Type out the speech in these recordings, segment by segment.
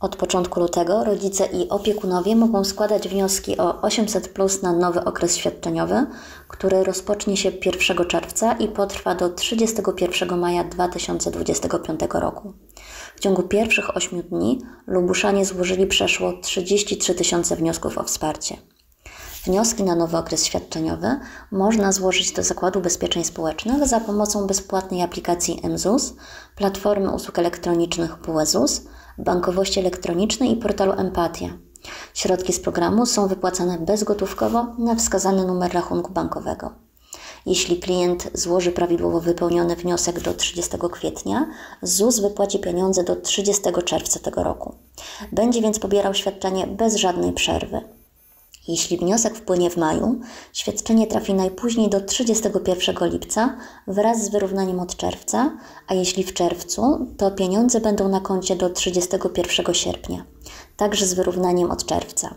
Od początku lutego rodzice i opiekunowie mogą składać wnioski o 800 plus na nowy okres świadczeniowy, który rozpocznie się 1 czerwca i potrwa do 31 maja 2025 roku. W ciągu pierwszych 8 dni Lubuszanie złożyli przeszło 33 tysiące wniosków o wsparcie. Wnioski na nowy okres świadczeniowy można złożyć do Zakładu Ubezpieczeń Społecznych za pomocą bezpłatnej aplikacji MZUS, platformy usług elektronicznych PUEZUS, bankowości elektronicznej i portalu Empatia. Środki z programu są wypłacane bezgotówkowo na wskazany numer rachunku bankowego. Jeśli klient złoży prawidłowo wypełniony wniosek do 30 kwietnia, ZUS wypłaci pieniądze do 30 czerwca tego roku. Będzie więc pobierał świadczenie bez żadnej przerwy. Jeśli wniosek wpłynie w maju, świadczenie trafi najpóźniej do 31 lipca wraz z wyrównaniem od czerwca, a jeśli w czerwcu, to pieniądze będą na koncie do 31 sierpnia, także z wyrównaniem od czerwca.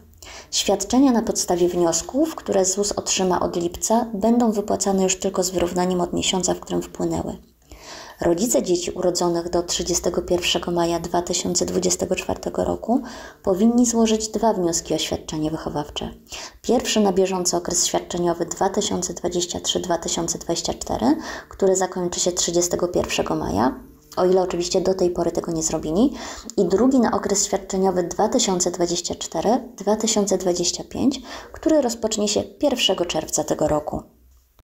Świadczenia na podstawie wniosków, które ZUS otrzyma od lipca, będą wypłacane już tylko z wyrównaniem od miesiąca, w którym wpłynęły. Rodzice dzieci urodzonych do 31 maja 2024 roku powinni złożyć dwa wnioski o świadczenie wychowawcze. Pierwszy na bieżący okres świadczeniowy 2023-2024, który zakończy się 31 maja, o ile oczywiście do tej pory tego nie zrobili, i drugi na okres świadczeniowy 2024-2025, który rozpocznie się 1 czerwca tego roku.